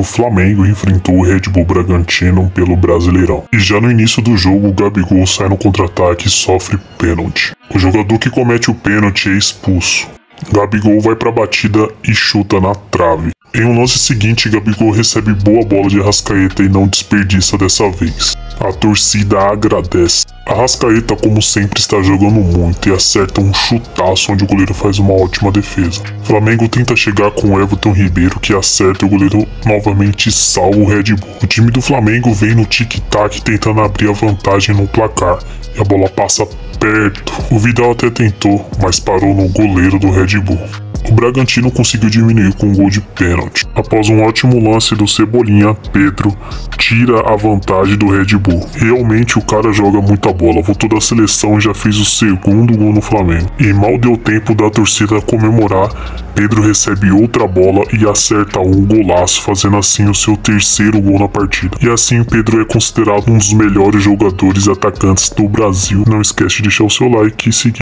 o Flamengo enfrentou o Red Bull Bragantino pelo Brasileirão. E já no início do jogo, o Gabigol sai no contra-ataque e sofre pênalti. O jogador que comete o pênalti é expulso. Gabigol vai para a batida e chuta na trave. Em um lance seguinte, Gabigol recebe boa bola de Arrascaeta e não desperdiça dessa vez. A torcida agradece. Arrascaeta, como sempre, está jogando muito e acerta um chutaço onde o goleiro faz uma ótima defesa. Flamengo tenta chegar com Everton Ribeiro, que acerta o goleiro novamente salva o Red Bull. O time do Flamengo vem no tic-tac tentando abrir a vantagem no placar e a bola passa perto. O Vidal até tentou, mas parou no goleiro do Red Bull. O Bragantino conseguiu diminuir com um gol de pênalti. Após um ótimo lance do Cebolinha, Pedro tira a vantagem do Red Bull. Realmente o cara joga muita bola, voltou da seleção e já fez o segundo gol no Flamengo. E mal deu tempo da torcida comemorar, Pedro recebe outra bola e acerta um golaço, fazendo assim o seu terceiro gol na partida. E assim Pedro é considerado um dos melhores jogadores atacantes do Brasil. Não esquece de deixar o seu like e seguir.